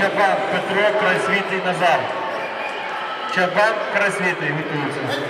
Чабан Петро, Красвітий Назар. Чабан Красвітий готується.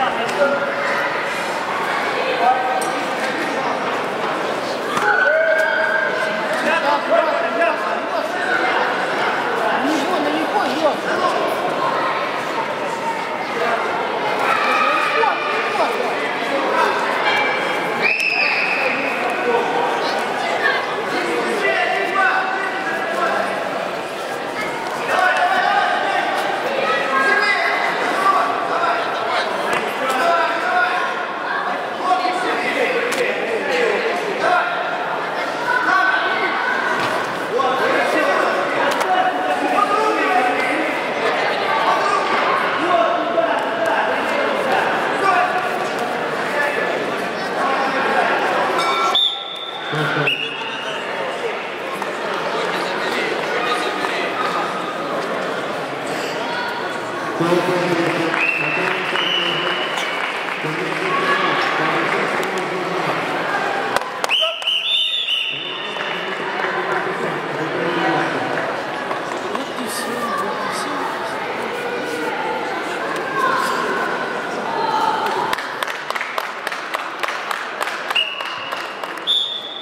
Obrigado. Thank you.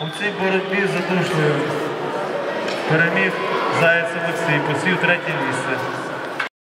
У цій боротьбі задушною переміг Заєць Олексій, посів третє місце.